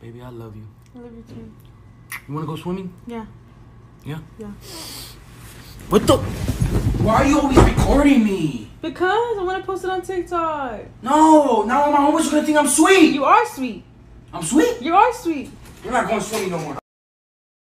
Baby, I love you. I love you too. You wanna go swimming? Yeah. Yeah? Yeah. What the? Why are you always recording me? Because I want to post it on TikTok. No, now my homies are gonna think I'm sweet. You are sweet. I'm sweet. You are sweet. You're not going swimming no more.